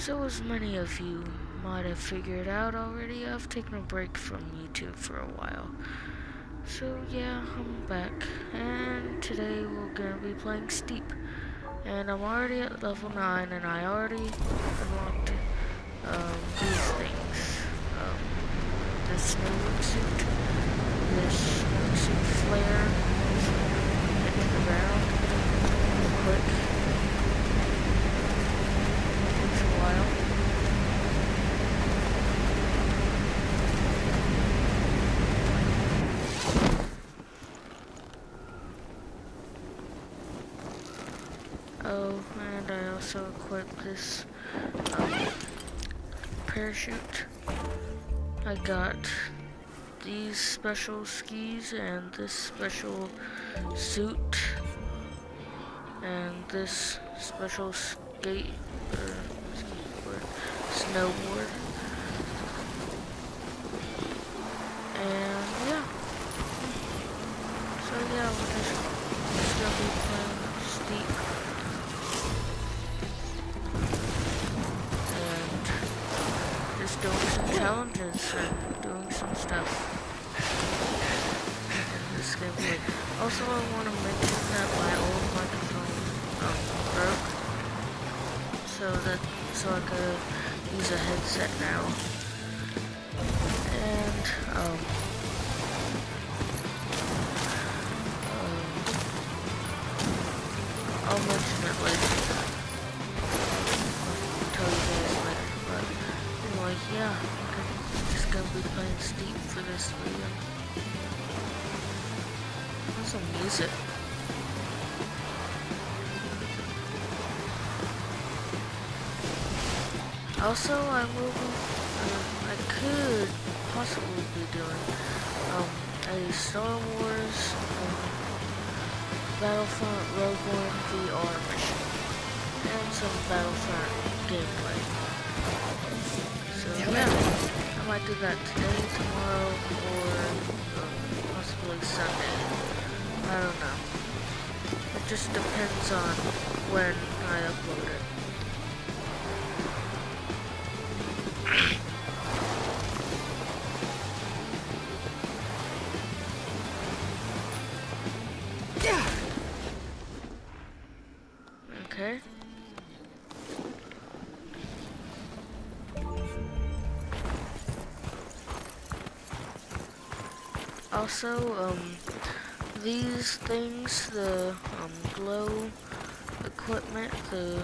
So as many of you might have figured out already, I've taken a break from YouTube for a while. So yeah, I'm back, and today we're gonna be playing Steep. And I'm already at level 9, and I already unlocked um, these things. Um, this new suit, this suit flare, into the quick, Oh, and I also equipped this um, parachute. I got these special skis and this special suit and this special skate or skateboard, snowboard. And yeah. So yeah, challenges and doing some stuff this gameplay. Also, I want to mention that my old microphone um, broke, so that so I could use a headset now. And um, um I'll mention it later. Yeah, I'm just gonna be playing Steep for this video. Some music? Also, I will be, uh, I could possibly be doing um, a Star Wars um, Battlefront Rogue One VR mission and some Battlefront gameplay. I might do that today, tomorrow, or um, possibly Sunday. I don't know. It just depends on when I upload it. Also, um, these things, the um, glow equipment, the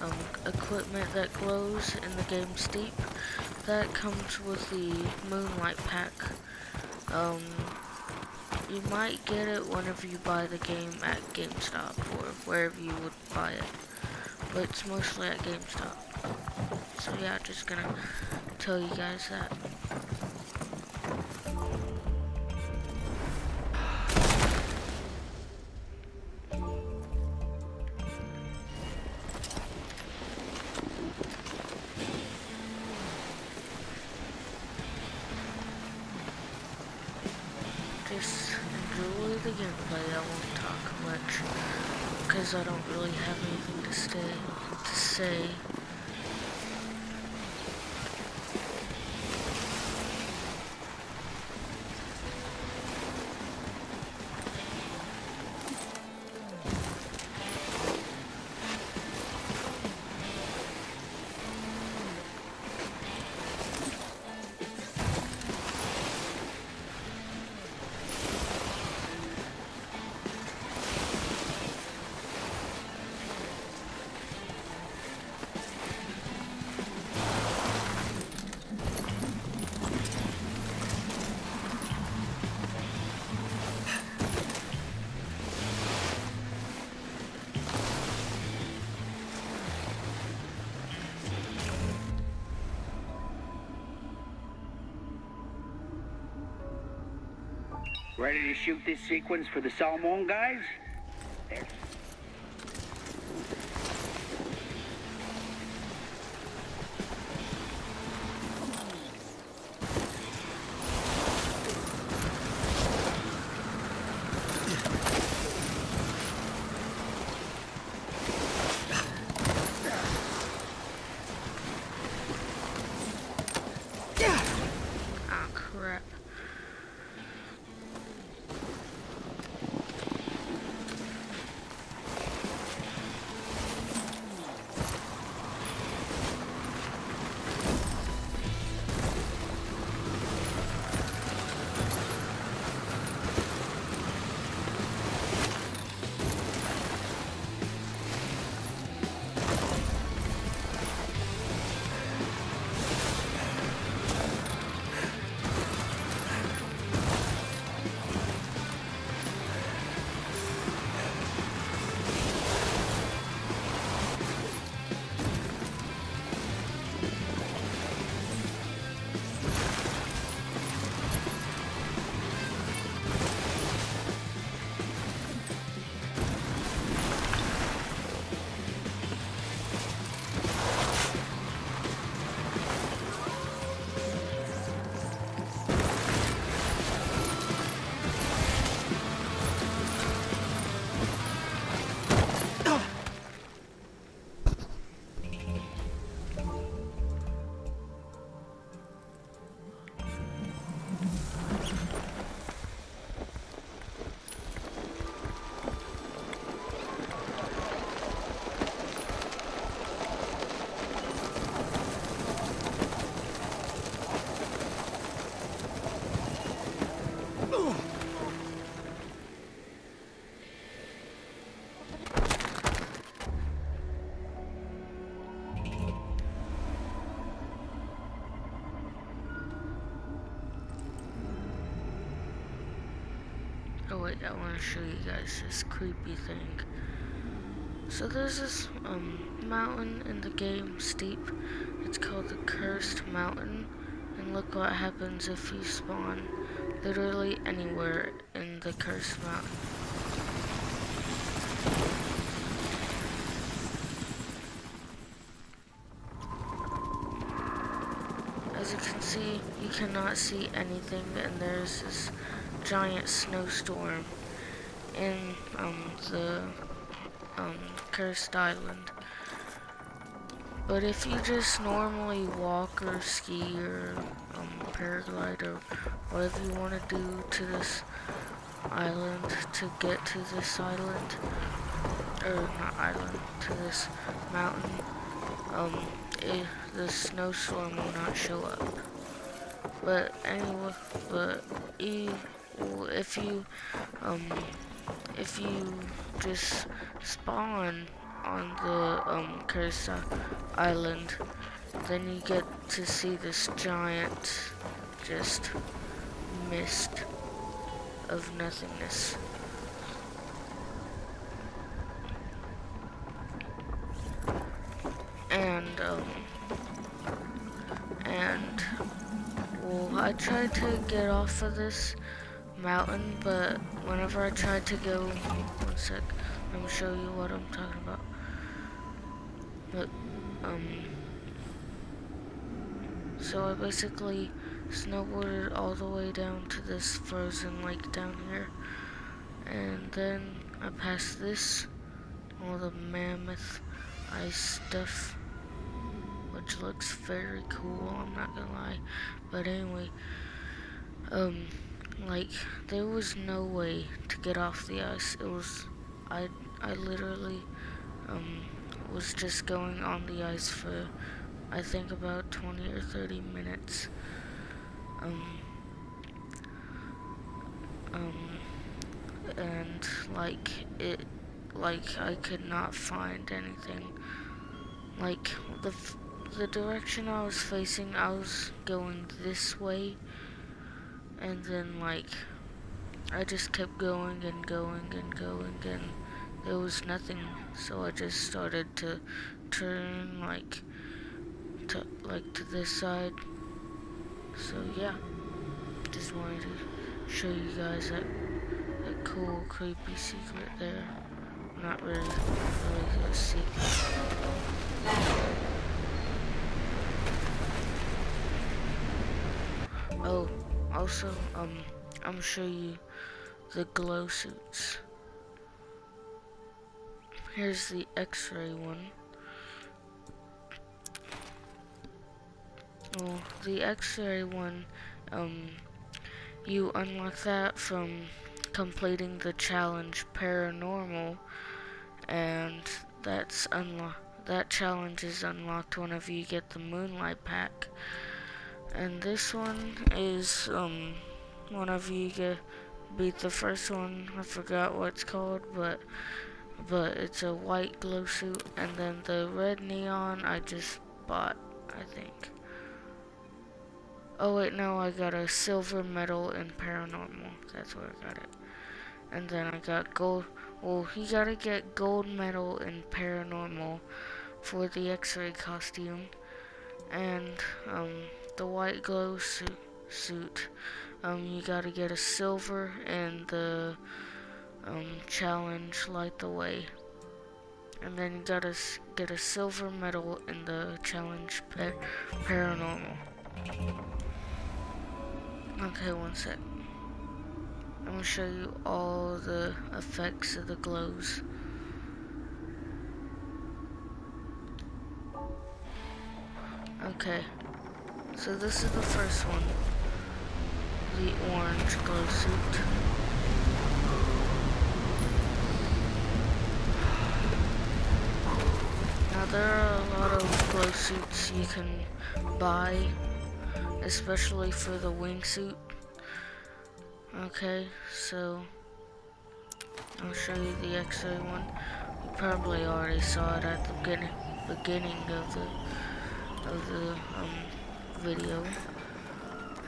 um, equipment that glows in the game Steep, that comes with the Moonlight Pack. Um, you might get it whenever you buy the game at GameStop or wherever you would buy it. But it's mostly at GameStop. So yeah, just gonna tell you guys that. Ready to shoot this sequence for the Salomon guys? wait, I want to show you guys this creepy thing. So there's this um, mountain in the game, steep. It's called the Cursed Mountain. And look what happens if you spawn literally anywhere in the Cursed Mountain. As you can see, you cannot see anything and there's this giant snowstorm in um, the um, cursed island. But if you just normally walk or ski or um, paraglide or whatever you want to do to this island to get to this island, or not island, to this mountain, um, it, the snowstorm will not show up. But anyway, but if you, um, if you just spawn on the um, Cursed Island, then you get to see this giant, just mist of nothingness. And, um, and, well, I tried to get off of this mountain, but whenever I tried to go, one sec, let me show you what I'm talking about. But, um, so I basically snowboarded all the way down to this frozen lake down here. And then I passed this, all the mammoth ice stuff, which looks very cool, I'm not gonna lie. But anyway, um, like there was no way to get off the ice. It was I I literally um was just going on the ice for I think about 20 or 30 minutes. Um um and like it like I could not find anything like the the direction I was facing I was going this way and then like I just kept going and going and going and there was nothing. So I just started to turn like to like to this side. So yeah. Just wanted to show you guys that that cool creepy secret there. Not really really a secret. Oh also, um, I'm gonna show you the glow suits. Here's the x-ray one. Well, the x-ray one, um, you unlock that from completing the challenge paranormal, and that's unlocked. That challenge is unlocked whenever you get the moonlight pack. And this one is, um, whenever you get, beat the first one, I forgot what it's called, but, but it's a white glow suit, and then the red neon I just bought, I think. Oh wait, no, I got a silver medal in paranormal, that's where I got it. And then I got gold, well, you gotta get gold medal in paranormal for the x-ray costume. And, um, the white glow suit, suit um, you gotta get a silver and the um, challenge light the way. And then you gotta get a silver medal in the challenge par paranormal. Okay, one sec. I'm gonna show you all the effects of the glows. Okay. So this is the first one. The orange glow suit. Now there are a lot of glow suits you can buy, especially for the wingsuit. Okay, so I'll show you the X-ray one. You probably already saw it at the beginning, beginning of the of the um, video.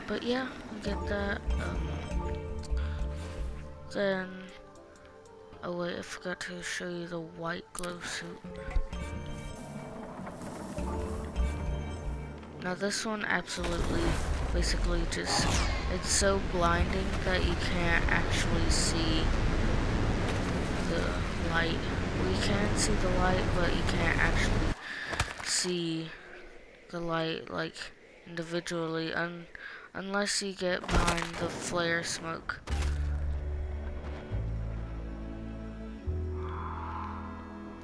But yeah, get that. Um, then Oh wait, I forgot to show you the white glow suit. Now this one absolutely, basically just, it's so blinding that you can't actually see the light. We can see the light, but you can't actually see the light like individually un unless you get behind the flare smoke.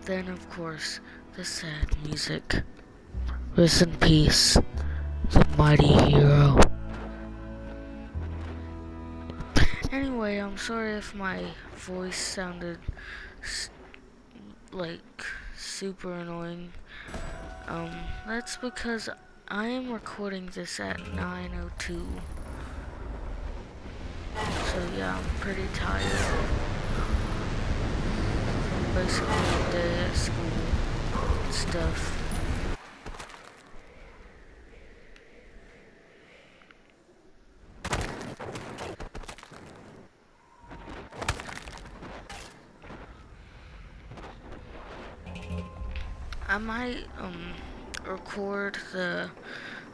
Then of course the sad music. Rest in peace, the mighty hero. Anyway, I'm sorry if my voice sounded like super annoying. Um, that's because I am recording this at 9.02. So yeah, I'm pretty tired. Basically a day at school stuff. I might um record the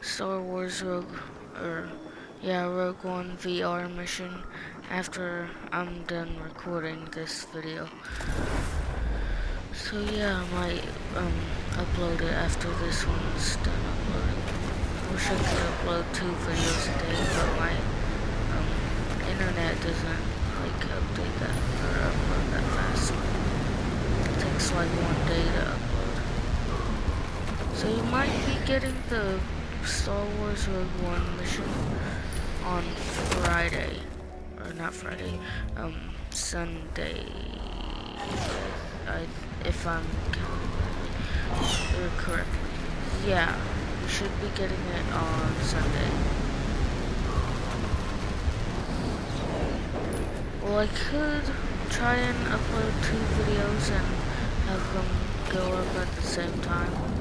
Star Wars Rogue or yeah Rogue One VR mission after I'm done recording this video. So yeah, I might um upload it after this one's done uploading. I wish I could upload two videos a day, but my um internet doesn't like update that or upload that fast. It takes like one day to upload. So you might be getting the Star Wars Rogue One mission on Friday. Or not Friday, um, Sunday. I, if I'm counting correctly. Yeah, you should be getting it on Sunday. Well, I could try and upload two videos and have them go up at the same time.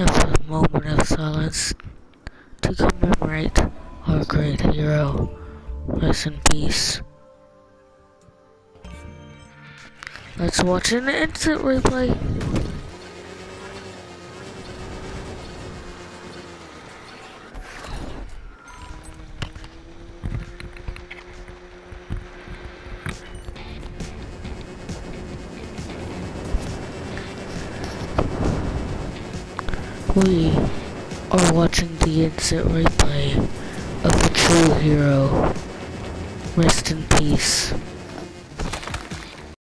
Have a moment of silence to commemorate our great hero. Rest in peace. Let's watch an instant replay. Instant replay of the true hero. Rest in peace.